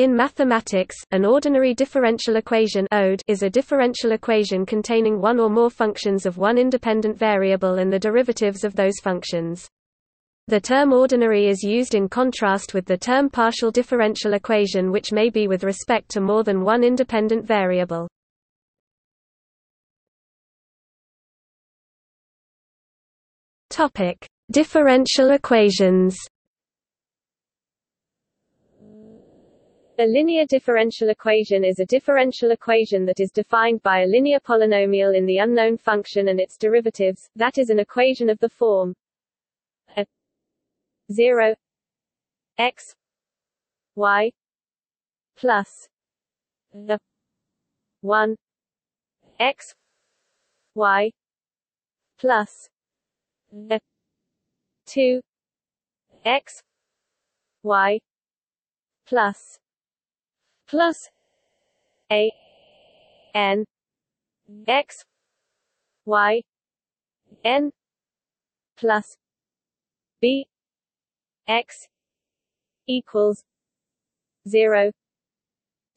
In mathematics, an ordinary differential equation ODE is a differential equation containing one or more functions of one independent variable and the derivatives of those functions. The term ordinary is used in contrast with the term partial differential equation which may be with respect to more than one independent variable. Differential equations A linear differential equation is a differential equation that is defined by a linear polynomial in the unknown function and its derivatives, that is an equation of the form. A 0 x y plus a 1 x y plus a 2 x y plus plus a n x y n plus b x equals zero.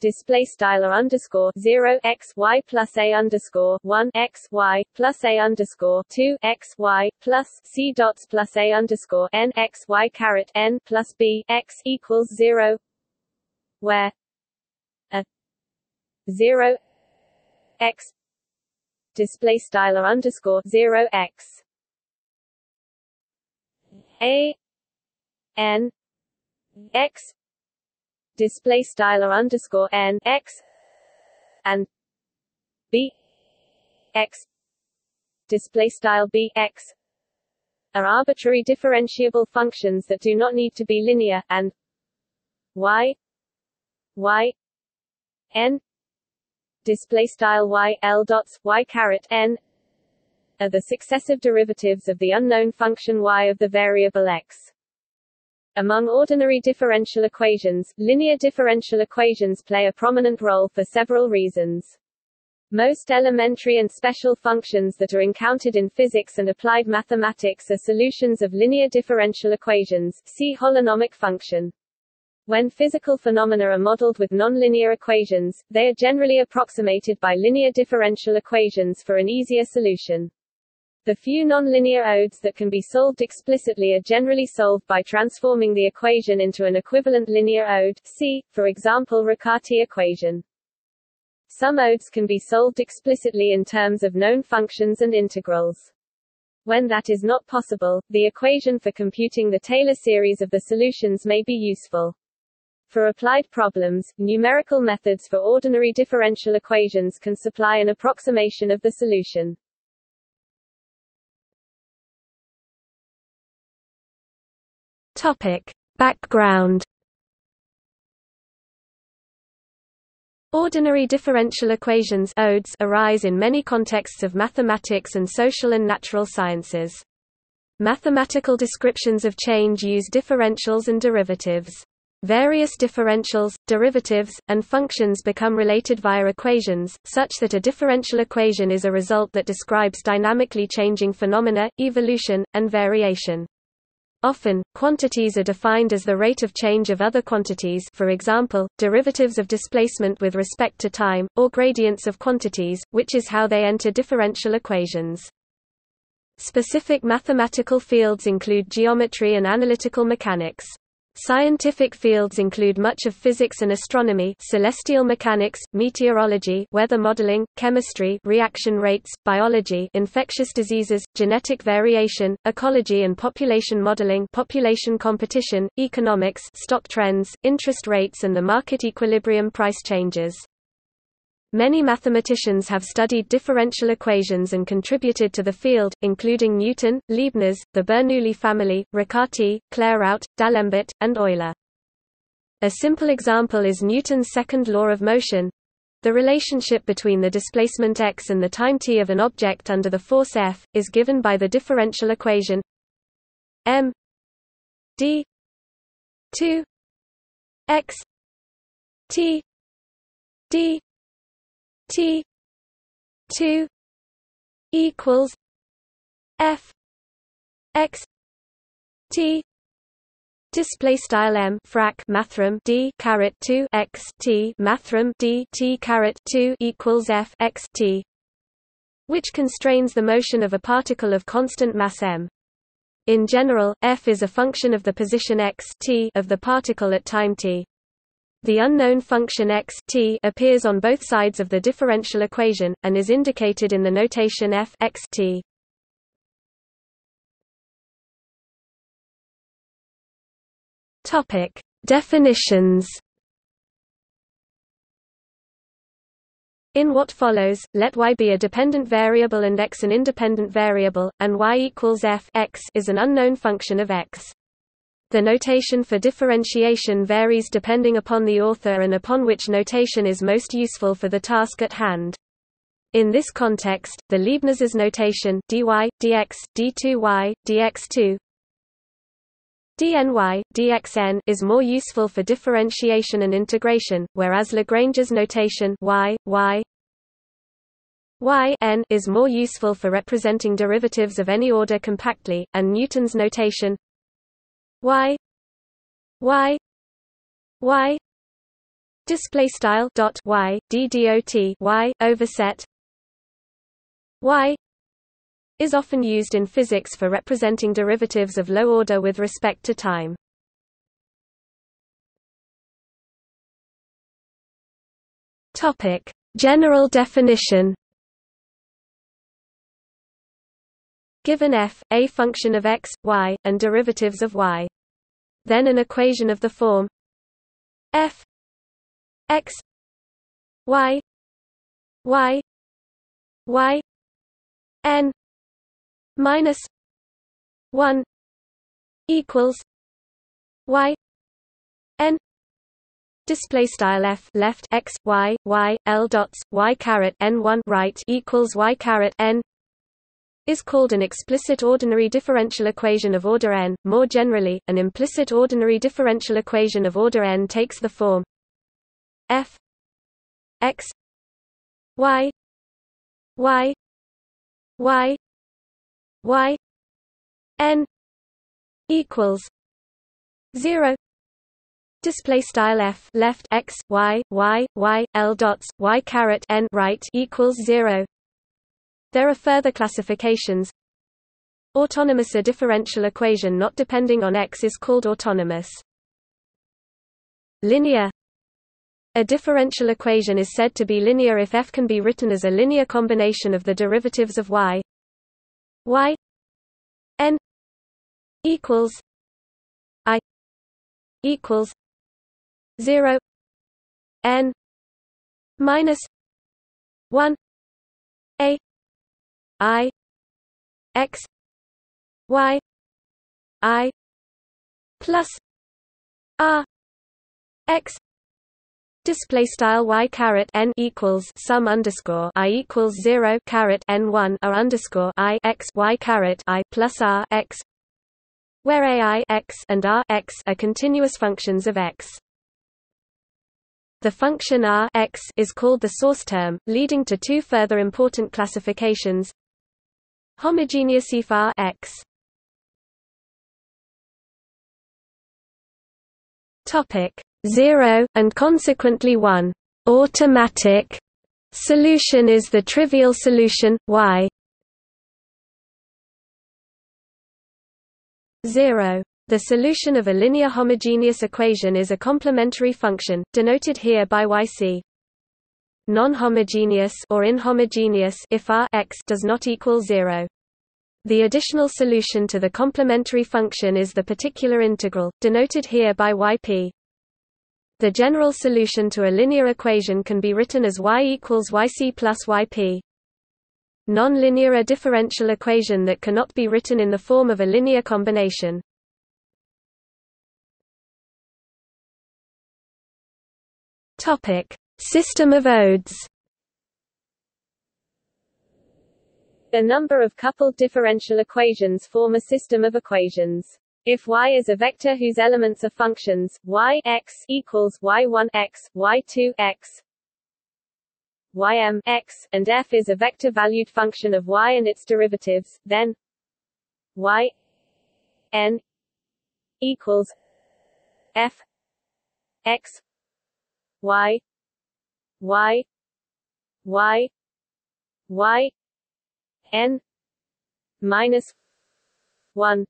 Display style underscore zero x y plus a underscore one x y plus a underscore two x y plus c dots plus a underscore n x y caret n plus b x equals zero, where 0 x display style underscore 0 x. A n x display style underscore n x and b x display style b x are arbitrary differentiable functions that do not need to be linear and y y n display style y l dots y caret n are the successive derivatives of the unknown function y of the variable x. Among ordinary differential equations, linear differential equations play a prominent role for several reasons. Most elementary and special functions that are encountered in physics and applied mathematics are solutions of linear differential equations see holonomic function. When physical phenomena are modeled with nonlinear equations, they are generally approximated by linear differential equations for an easier solution. The few nonlinear ODEs that can be solved explicitly are generally solved by transforming the equation into an equivalent linear ODE, see, for example Riccati equation. Some ODEs can be solved explicitly in terms of known functions and integrals. When that is not possible, the equation for computing the Taylor series of the solutions may be useful. For applied problems, numerical methods for ordinary differential equations can supply an approximation of the solution. Topic. Background Ordinary differential equations ODEs arise in many contexts of mathematics and social and natural sciences. Mathematical descriptions of change use differentials and derivatives. Various differentials, derivatives, and functions become related via equations, such that a differential equation is a result that describes dynamically changing phenomena, evolution, and variation. Often, quantities are defined as the rate of change of other quantities for example, derivatives of displacement with respect to time, or gradients of quantities, which is how they enter differential equations. Specific mathematical fields include geometry and analytical mechanics. Scientific fields include much of physics and astronomy celestial mechanics, meteorology weather modeling, chemistry reaction rates, biology infectious diseases, genetic variation, ecology and population modeling population competition, economics stock trends, interest rates and the market equilibrium price changes. Many mathematicians have studied differential equations and contributed to the field, including Newton, Leibniz, the Bernoulli family, Riccati, Clairaut, D'Alembert, and Euler. A simple example is Newton's second law of motion. The relationship between the displacement x and the time t of an object under the force F, is given by the differential equation m d 2 x t d T two equals F X T display style m frac mathrm d caret 2 x t mathrm d t caret 2 equals f x t which constrains the motion of a particle of constant mass m. In general f is a function of the position x t of the particle at time t the unknown function x t appears on both sides of the differential equation, and is indicated in the notation f x t. Topic: Definitions. In what follows, let y be a dependent variable and x an independent variable, and y equals f x is an unknown function of x. The notation for differentiation varies depending upon the author and upon which notation is most useful for the task at hand. In this context, the Leibniz's notation dy, dx, d2y, dx2 dny, dxn is more useful for differentiation and integration, whereas Lagrange's notation y, y y n is more useful for representing derivatives of any order compactly, and Newton's notation y y y display style dot y d y overset y is often used in physics for representing derivatives of low order with respect to time. Topic: General definition Given f, a function of x, y, and derivatives of y. Then an equation of the form f x y y y n minus 1 equals y n display style f left x y y l dots y caret n 1 right equals y caret n is called an explicit ordinary differential equation of order n. More generally, an implicit ordinary differential equation of order n takes the form f x y y y y n equals 0 display style f left x y y y l dots y caret n right equals 0 there are further classifications. Autonomous A differential equation not depending on x is called autonomous. Linear. A differential equation is said to be linear if f can be written as a linear combination of the derivatives of y. Y. N. Equals. I. Equals. 0 n. Minus. 1 a I X Y I plus R X Display style y caret n equals sum underscore i equals zero caret n one r underscore i x y caret i plus r x, where a i x and r x are continuous functions of x. The function r x is called the source term, leading to two further important classifications. Homogeneous IFA X. Topic 0 and consequently 1 automatic. Solution is the trivial solution y. 0 the solution of a linear homogeneous equation is a complementary function denoted here by yc non-homogeneous or inhomogeneous if r x does not equal 0. The additional solution to the complementary function is the particular integral, denoted here by yp. The general solution to a linear equation can be written as y equals yc plus yp. Non-linear a differential equation that cannot be written in the form of a linear combination. Topic: System of odes A number of coupled differential equations form a system of equations. If y is a vector whose elements are functions, y x equals y1 x, y2 x, ym x, and f is a vector-valued function of y and its derivatives, then y n equals f x y y y y n minus 1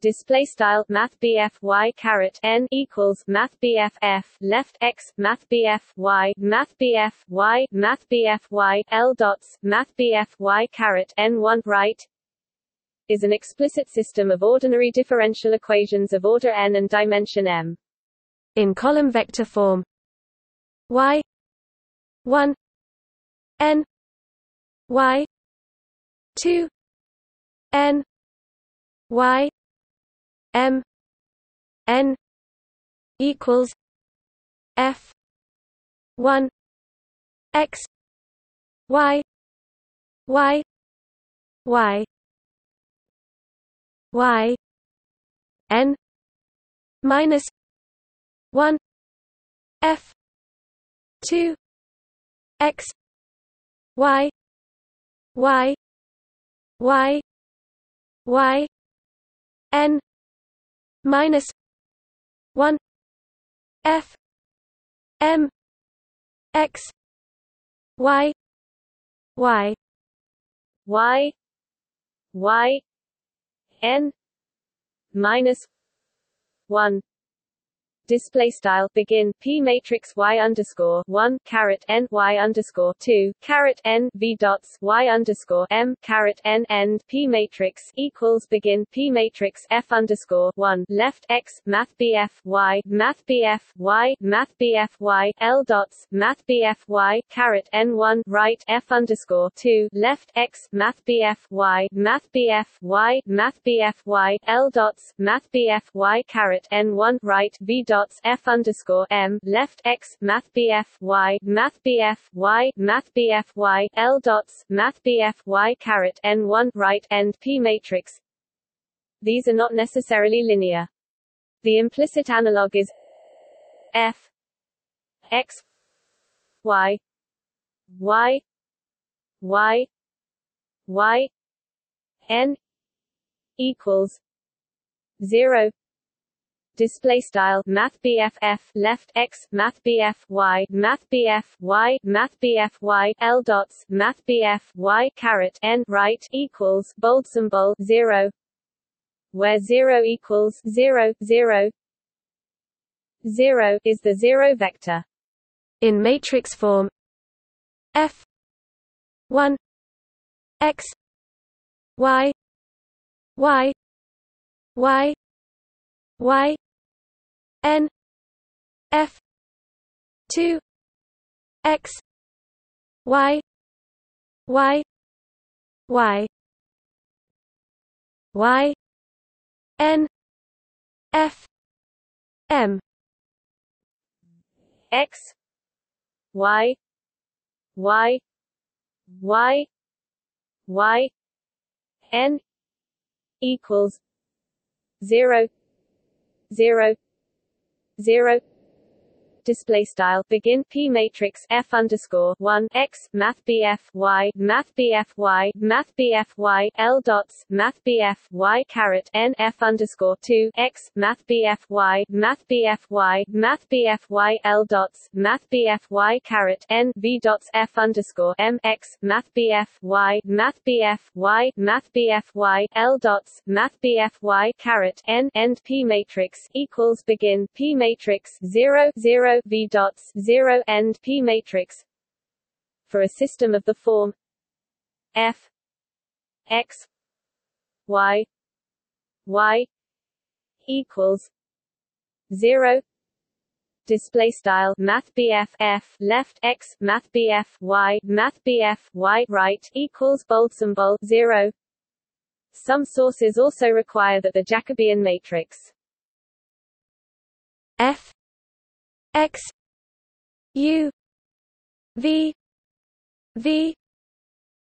display style math BF y caret n equals math BF f left x math BF y math BF y math BF y l dots math BF y caret n 1 right is an explicit system of ordinary differential equations of order n and dimension m. In column vector form y 1 n y 2 n y M N equals F one X Y Y Y Y N minus one F two X Y Y Y Y N minus 1 f m x y y y y n minus 1 display style begin p matrix y underscore one caret n y underscore two caret n v dots y underscore m caret n end p matrix equals begin p matrix f underscore one left x math bf y math bf y math bf y l dots math bf y caret n one right f underscore two left x math bf y math bf y math bf y l dots math bf y caret n one right v dots dots f underscore m left x math bf y math bf y math bf y l dots math bf y caret n one right end p matrix. These are not necessarily linear. The implicit analog is f x y y y y n equals zero display style math BFF left x math BF y math BF y math BF y l dots math BF y caret n right equals bold symbol 0 where 0 equals 0 0 0 is the zero vector in matrix form f 1 x y y y y n f 2 x y y y y n f m x y y y y n equals 0 0 0 display style begin p matrix f underscore one x math bf y math bf y math bf y l dots math bf y caret n f underscore two x math bf y math bf y math bf y l dots math bf y caret n v dots f underscore m x math bf y math bf y math bf y l dots math bf y caret n end p matrix equals begin p matrix zero zero v dots 0 end p matrix for a system of the form f x y y equals 0 display style math BF f left x math BF y math BF y right equals bold symbol 0 some sources also require that the Jacobian matrix f x u v v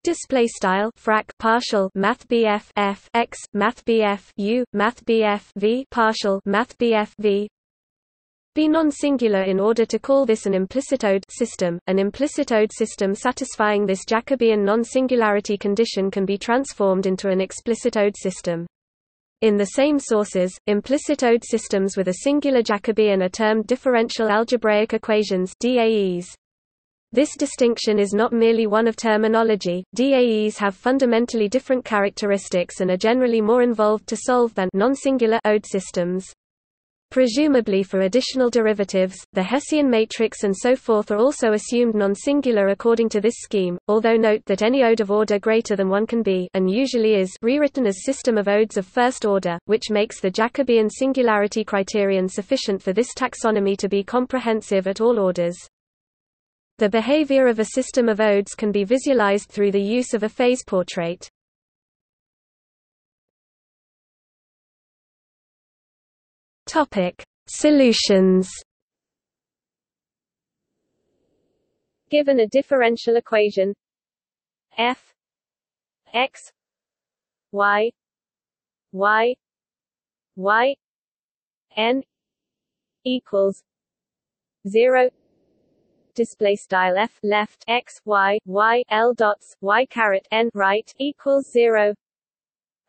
display style frac partial math BF f x math BF u math BF v partial math BF v be non-singular in order to call this an implicitode system. An implicitode system satisfying this Jacobian non-singularity condition can be transformed into an explicitode system. In the same sources, implicit ode systems with a singular Jacobian are termed differential algebraic equations DAEs. This distinction is not merely one of terminology. DAEs have fundamentally different characteristics and are generally more involved to solve than non-singular ode systems. Presumably for additional derivatives, the Hessian matrix and so forth are also assumed non-singular according to this scheme, although note that any ode of order greater than 1 can be and usually is rewritten as system of odes of first order, which makes the Jacobian singularity criterion sufficient for this taxonomy to be comprehensive at all orders. The behavior of a system of odes can be visualized through the use of a phase portrait. Topic: Solutions. Given a differential equation f x y y y n equals 0 display style f left x y y l dots y caret n right equals 0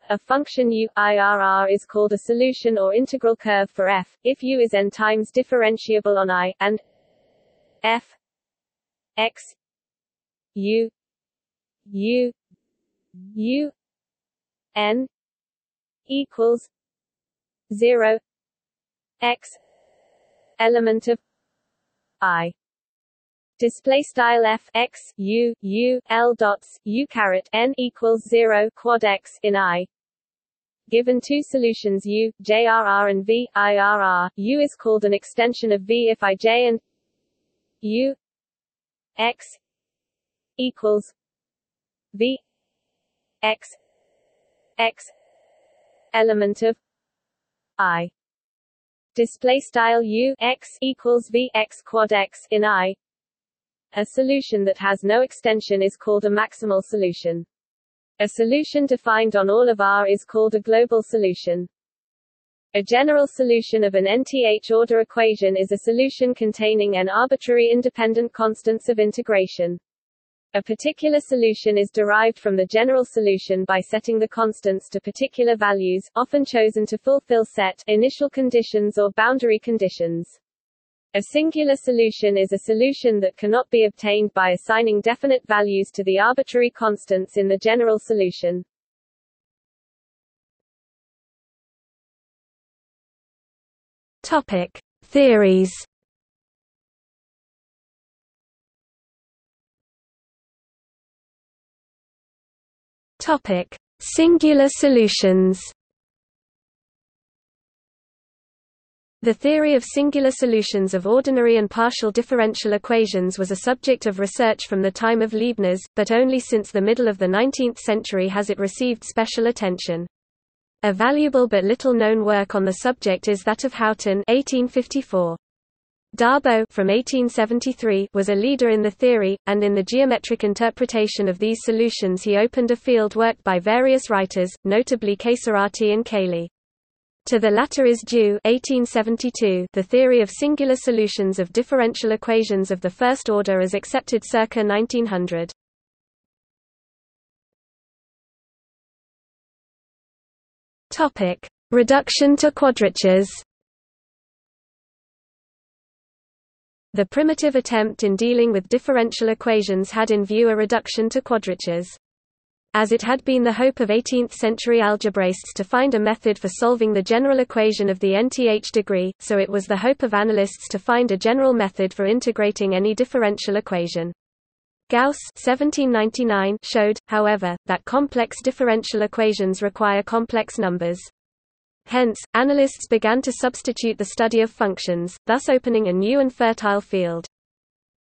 a function u IRR is called a solution or integral curve for f, if u is n times differentiable on i, and f x u u u n equals 0 x element of i. Display style f x u u l dots u caret n equals 0 quad x in i Given two solutions U, JRR and V, IRR, U is called an extension of V if IJ and U X equals V X X element of I. Display style U X equals V X quad X in I. A solution that has no extension is called a maximal solution. A solution defined on all of R is called a global solution. A general solution of an nth order equation is a solution containing n arbitrary independent constants of integration. A particular solution is derived from the general solution by setting the constants to particular values, often chosen to fulfill set initial conditions or boundary conditions. A singular solution is a solution that cannot be obtained by assigning definite values to the arbitrary constants in the general solution. Topic: Theories. Topic: Singular solutions. The theory of singular solutions of ordinary and partial differential equations was a subject of research from the time of Leibniz, but only since the middle of the 19th century has it received special attention. A valuable but little-known work on the subject is that of Houghton 1854. Darboux from 1873 was a leader in the theory, and in the geometric interpretation of these solutions he opened a field worked by various writers, notably Casorati and Cayley. To the latter is due 1872 the theory of singular solutions of differential equations of the first order as accepted circa 1900. Topic: Reduction to quadratures. The primitive attempt in dealing with differential equations had in view a reduction to quadratures. As it had been the hope of 18th-century algebraists to find a method for solving the general equation of the nth degree, so it was the hope of analysts to find a general method for integrating any differential equation. Gauss 1799 showed, however, that complex differential equations require complex numbers. Hence, analysts began to substitute the study of functions, thus opening a new and fertile field.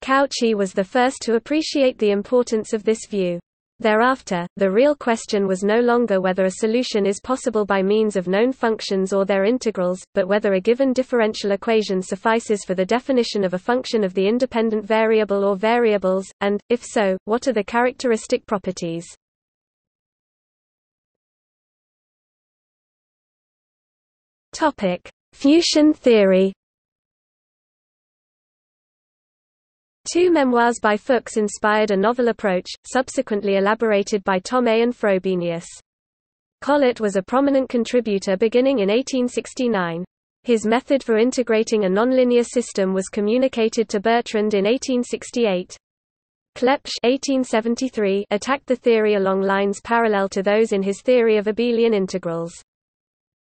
Cauchy was the first to appreciate the importance of this view. Thereafter, the real question was no longer whether a solution is possible by means of known functions or their integrals, but whether a given differential equation suffices for the definition of a function of the independent variable or variables, and, if so, what are the characteristic properties. Fuchsian theory Two memoirs by Fuchs inspired a novel approach, subsequently elaborated by Thomé and Frobenius. Collet was a prominent contributor beginning in 1869. His method for integrating a nonlinear system was communicated to Bertrand in 1868. Clebsch 1873 attacked the theory along lines parallel to those in his theory of abelian integrals.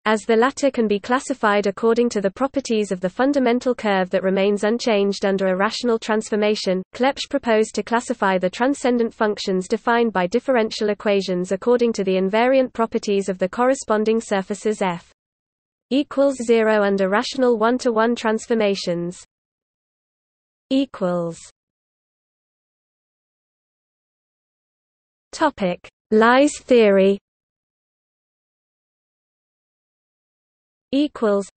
As the latter can be classified according to the properties of the fundamental curve that remains unchanged under a rational transformation, Clebsch proposed to classify the transcendent functions defined by differential equations according to the invariant properties of the corresponding surfaces f equals 0 under rational one-to-one -one transformations equals topic. Lie's theory equals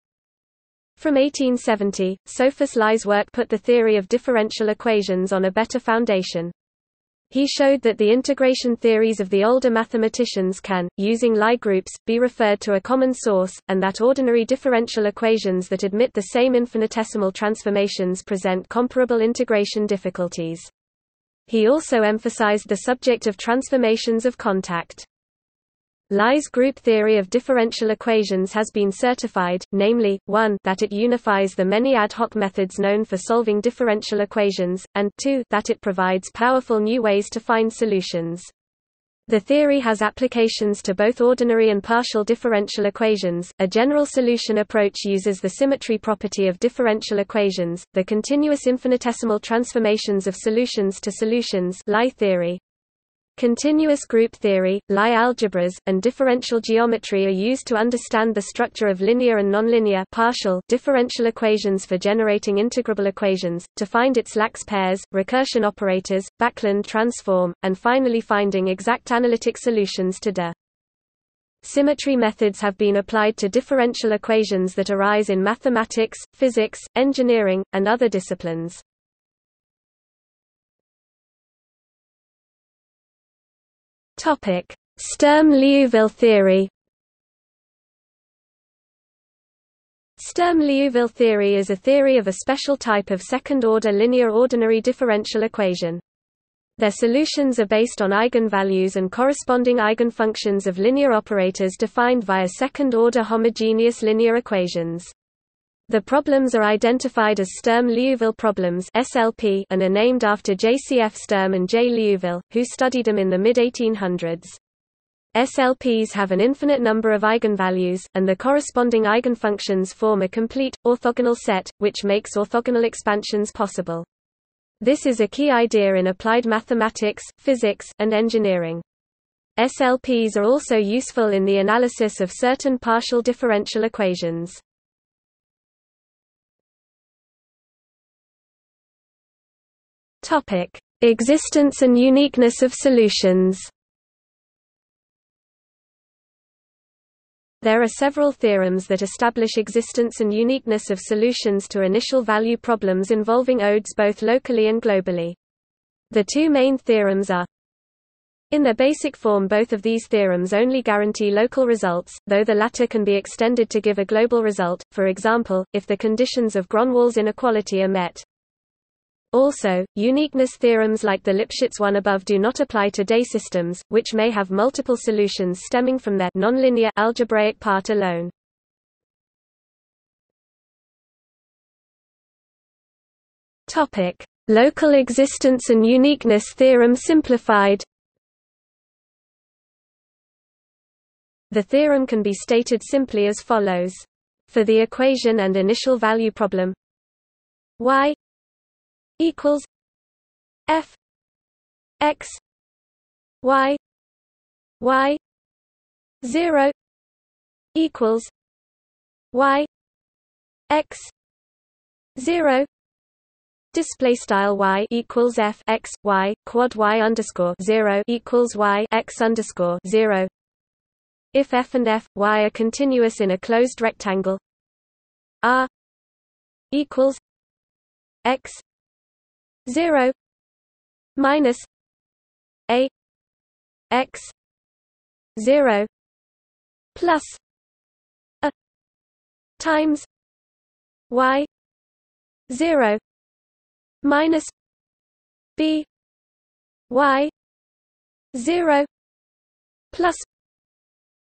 from 1870 Sophus Lie's work put the theory of differential equations on a better foundation he showed that the integration theories of the older mathematicians can, using Lie groups, be referred to a common source, and that ordinary differential equations that admit the same infinitesimal transformations present comparable integration difficulties. He also emphasized the subject of transformations of contact. Lie's group theory of differential equations has been certified, namely, 1 that it unifies the many ad hoc methods known for solving differential equations, and 2 that it provides powerful new ways to find solutions. The theory has applications to both ordinary and partial differential equations. A general solution approach uses the symmetry property of differential equations, the continuous infinitesimal transformations of solutions to solutions Lie theory, Continuous group theory, Lie algebras, and differential geometry are used to understand the structure of linear and nonlinear partial differential equations for generating integrable equations, to find its lax pairs, recursion operators, Backlund transform, and finally finding exact analytic solutions to DE. Symmetry methods have been applied to differential equations that arise in mathematics, physics, engineering, and other disciplines. Sturm-Liouville theory. Sturm-Liouville theory is a theory of a special type of second-order linear ordinary differential equation. Their solutions are based on eigenvalues and corresponding eigenfunctions of linear operators defined via second-order homogeneous linear equations. The problems are identified as Sturm-Liouville problems (SLP) and are named after J. C. F. Sturm and J. Liouville, who studied them in the mid-1800s. SLPs have an infinite number of eigenvalues, and the corresponding eigenfunctions form a complete, orthogonal set, which makes orthogonal expansions possible. This is a key idea in applied mathematics, physics, and engineering. SLPs are also useful in the analysis of certain partial differential equations. Topic: Existence and uniqueness of solutions. There are several theorems that establish existence and uniqueness of solutions to initial value problems involving ODEs both locally and globally. The two main theorems are in their basic form both of these theorems only guarantee local results, though the latter can be extended to give a global result, for example, if the conditions of Gronwall's inequality are met. Also, uniqueness theorems like the Lipschitz one above do not apply to DE systems, which may have multiple solutions stemming from their nonlinear algebraic part alone. Topic: Local existence and uniqueness theorem simplified. The theorem can be stated simply as follows. For the equation and initial value problem y equals F X Y Y zero equals Y X zero Display style y equals f x y quad y underscore zero equals y x underscore zero. If f and f y are continuous in a closed rectangle, r equals x 0 minus a x 0 plus a times y 0 minus b y 0 plus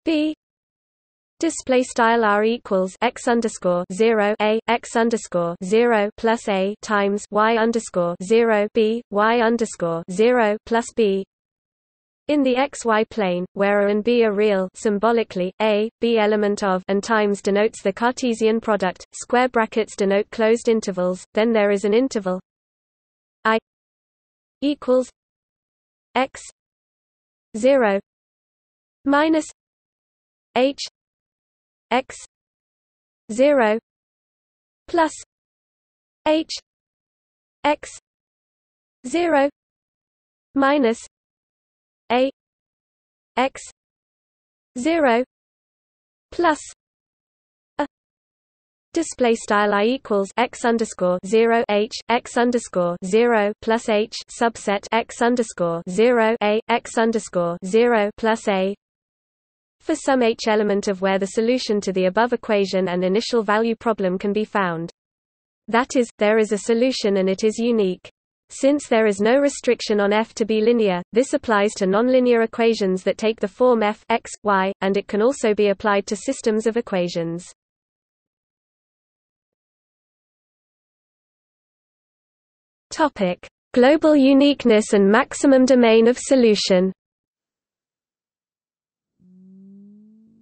b display style r equals x underscore zero a x underscore zero plus a times y underscore zero b y underscore zero plus b. In the xy plane, where a and b are real symbolically, a, b element of and times denotes the Cartesian product, square brackets denote closed intervals, then there is an interval. I equals x 0 minus h x 0 plus h x 0 minus a x 0 plus display style i equals x underscore 0 h x underscore 0 plus h subset x underscore 0 a x underscore 0 plus a for some h element of where the solution to the above equation and initial value problem can be found. That is, there is a solution and it is unique. Since there is no restriction on f to be linear, this applies to nonlinear equations that take the form f x, y, and it can also be applied to systems of equations. Global uniqueness and maximum domain of solution.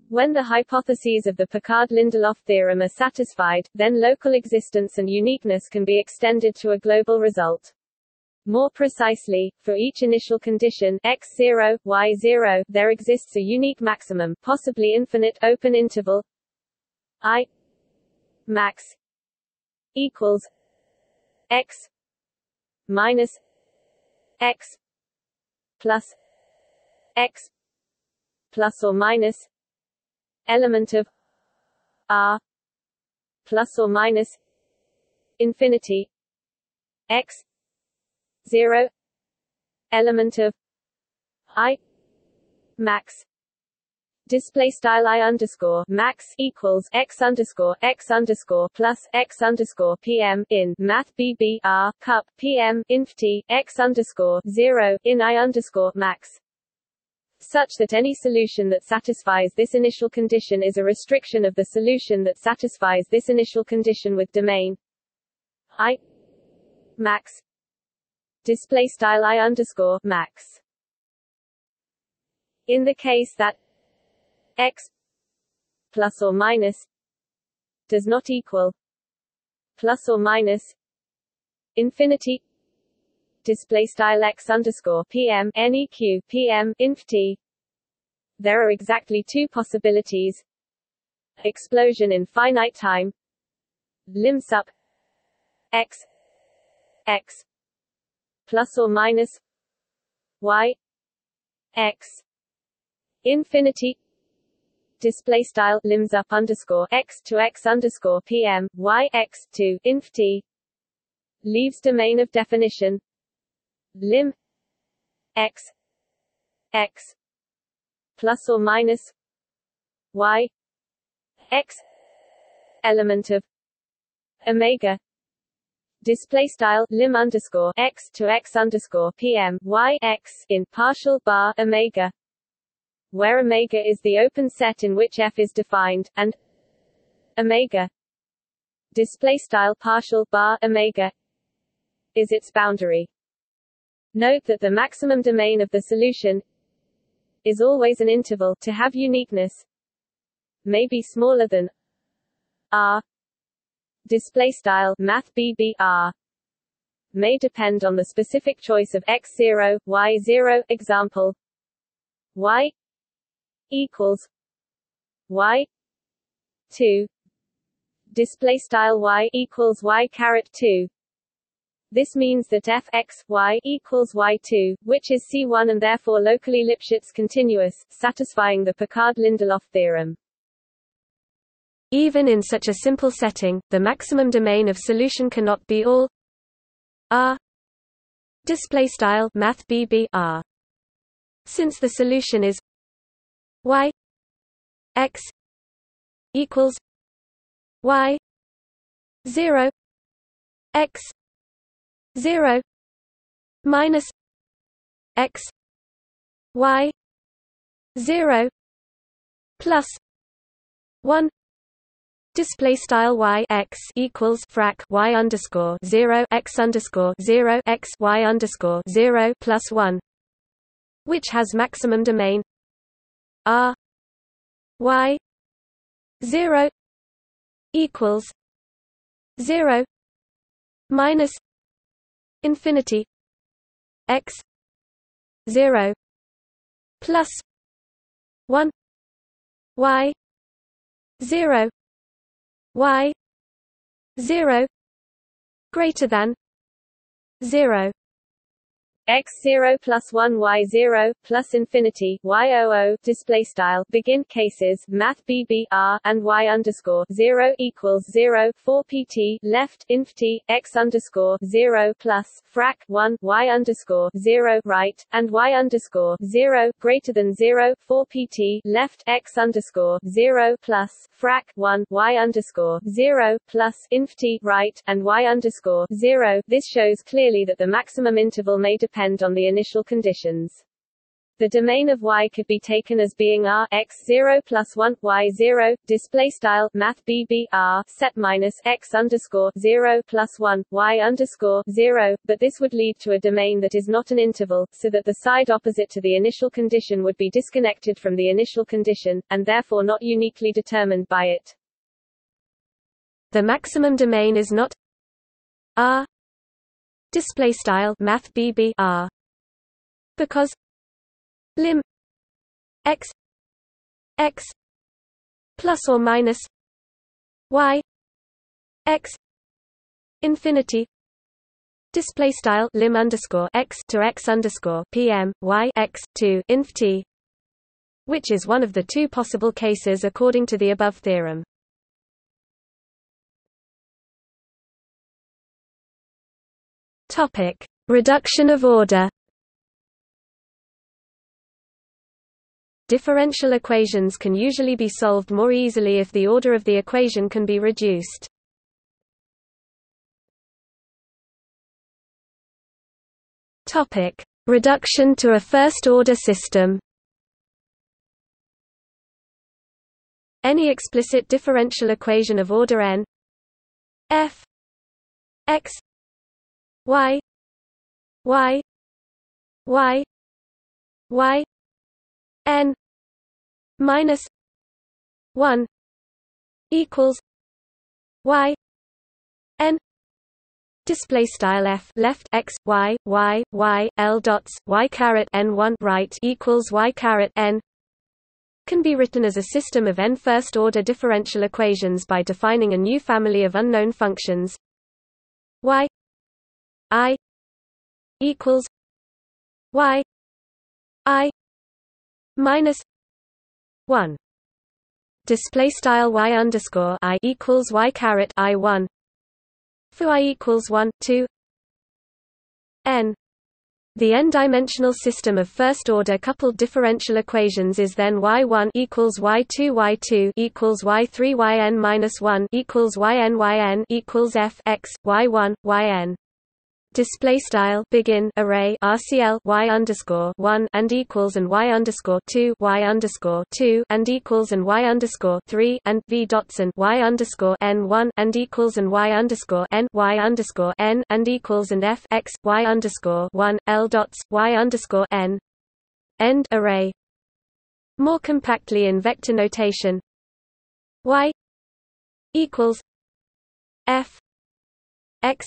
When the hypotheses of the Picard-Lindelof theorem are satisfied, then local existence and uniqueness can be extended to a global result. More precisely, for each initial condition x0, y0, there exists a unique maximum, possibly infinite open interval i max equals x minus x plus x plus or minus element of r plus or minus infinity x 0 element of i max display style i underscore max equals x underscore x underscore plus x underscore pm in math bb r cup pm inf t x underscore zero in i underscore max such that any solution that satisfies this initial condition is a restriction of the solution that satisfies this initial condition with domain i max display style i underscore max. In the case that x plus or minus does not equal plus or minus infinity display style x underscore pm neq pm inf t. There are exactly two possibilities. Explosion in finite time. Lim sup x. X. Plus or minus y. X. Infinity. Display style lims up underscore x to x underscore pm y x to inf t. Leaves domain of definition lim x x plus or minus y x element of omega display style lim underscore x to x underscore pm y x in partial bar omega, where omega is the open set in which f is defined, and omega display style partial bar omega is its boundary. Note that the maximum domain of the solution is always an interval. To have uniqueness may be smaller than r. Display style math bbr may depend on the specific choice of x0, y0, example y equals y 2 display style y equals y caret 2 this means that f x y equals y2, which is C1 and therefore locally Lipschitz continuous, satisfying the Picard-Lindelof theorem. Even in such a simple setting, the maximum domain of solution cannot be all R display style math R since the solution is y x equals y 0 x 0 minus x y 0 plus 1 display style y x equals frac y underscore 0 x underscore 0 x y underscore 0 plus 1 which has maximum domain r y 0 equals 0 minus infinity x 0 plus 1 y 0 y 0 greater than 0 x 0 plus 1 y 0 plus infinity y 00 display style begin cases math bbr and y underscore 0 equals 0 4 pt left inf t x underscore 0 plus frac 1 y underscore 0 right and y underscore 0 greater than 0 4 pt left x underscore 0 plus frac 1 y underscore 0 plus inf t right and y underscore 0 this shows clearly that the maximum interval may depend depend on the initial conditions. The domain of Y could be taken as being R x 0 plus 1 Y 0 display style math BB R set minus x underscore 0 plus 1 Y underscore 0, but this would lead to a domain that is not an interval, so that the side opposite to the initial condition would be disconnected from the initial condition, and therefore not uniquely determined by it. The maximum domain is not R display style math bb r. Because lim x x plus or minus y x infinity display style lim underscore x to x underscore pm y x to inf t which is one of the two possible cases according to the above theorem Topic: Reduction of order. Differential equations can usually be solved more easily if the order of the equation can be reduced. Topic: Reduction to a first-order system. Any explicit differential equation of order n f x y y y y n minus 1 equals y n. Display style f left x y y y l dots y caret n 1 right equals y caret n. Can be written as a system of n first order differential equations by defining a new family of unknown functions. Y I equals Y I minus one. Display style y underscore i equals y caret i one. For i equals one two. N. The n-dimensional system of first-order coupled differential equations is then y1 equals y2 y2 equals y3 yn minus one equals yn yn equals f x y1 yn display style begin array RCL y underscore one and equals and y underscore two y underscore two and equals and y underscore three and v dots and y underscore n one and equals and y underscore n y underscore n and equals and f x y underscore one l dots y underscore n end array. More compactly in vector notation, y equals f x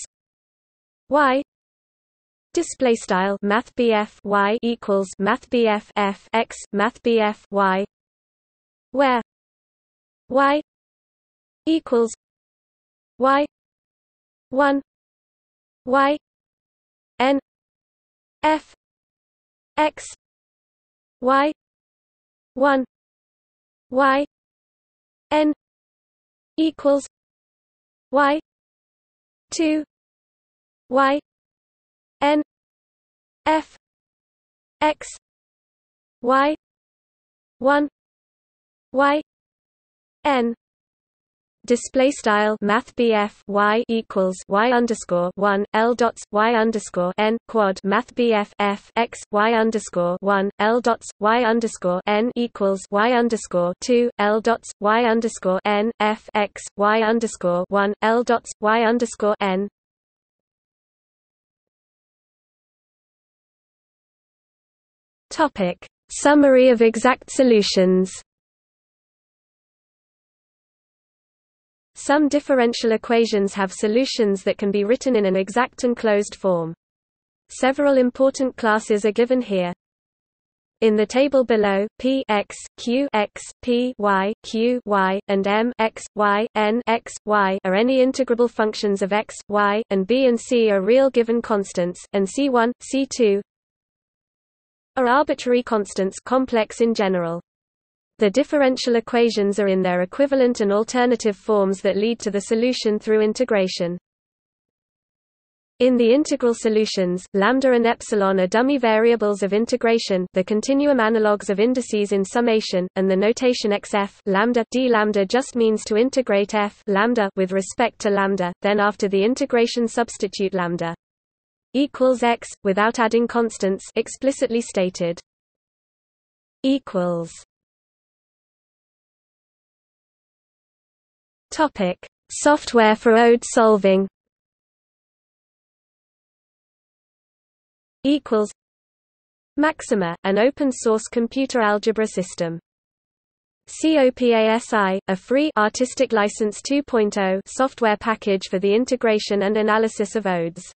y display style math y equals math f x math y where y equals y 1 y n f x y 1 y n equals y 2 y n f x y 1 y n. Display style Math y equals y underscore one L dots y underscore n quad Math f x y underscore one L dots y underscore n equals y underscore two L dots y underscore n f x y underscore one L dots y underscore n Topic Summary of exact solutions Some differential equations have solutions that can be written in an exact and closed form. Several important classes are given here. In the table below, p x, q x, p y, q y, and m x, y, n x, y are any integrable functions of x, y, and b and c are real given constants, and c1, c2 are arbitrary constants complex in general. The differential equations are in their equivalent and alternative forms that lead to the solution through integration. In the integral solutions, lambda and epsilon are dummy variables of integration, the continuum analogues of indices in summation, and the notation xf lambda d lambda just means to integrate f lambda with respect to lambda. Then after the integration substitute lambda equals x without adding constants explicitly stated. equals Topic: Software for ODE solving. Equals. Maxima, an open-source computer algebra system. COPASI, a free Artistic License 2.0 software package for the integration and analysis of ODEs.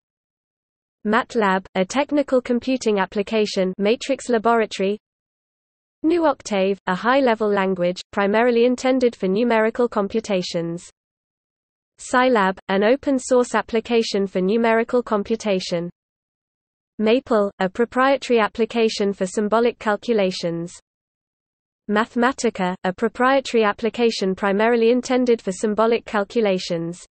MATLAB, a technical computing application Matrix Laboratory GNU Octave, a high-level language, primarily intended for numerical computations. Scilab, an open-source application for numerical computation. Maple, a proprietary application for symbolic calculations. Mathematica, a proprietary application primarily intended for symbolic calculations.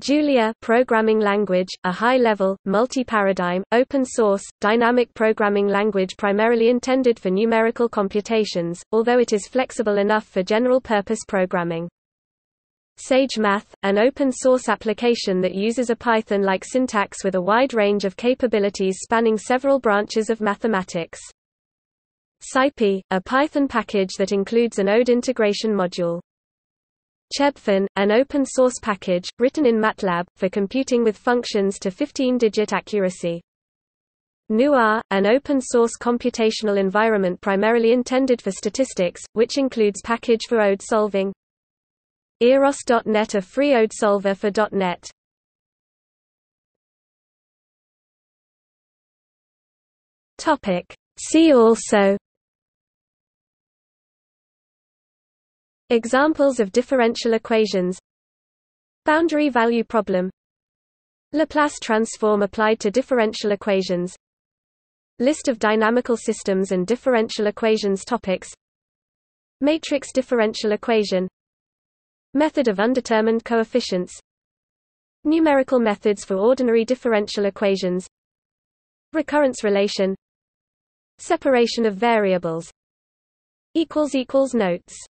Julia programming language, a high-level, multi-paradigm, open-source, dynamic programming language primarily intended for numerical computations, although it is flexible enough for general-purpose programming. SageMath, an open-source application that uses a Python-like syntax with a wide range of capabilities spanning several branches of mathematics. SciPy, a Python package that includes an ODE integration module. ChebFun, an open-source package, written in MATLAB, for computing with functions to 15-digit accuracy. GNU-R, an open-source computational environment primarily intended for statistics, which includes package for ODE solving. Eros.NET a free ODE solver for .NET. See also Examples of differential equations. Boundary value problem. Laplace transform applied to differential equations. List of dynamical systems and differential equations topics. Matrix differential equation. Method of undetermined coefficients. Numerical methods for ordinary differential equations. Recurrence relation. Separation of variables. Notes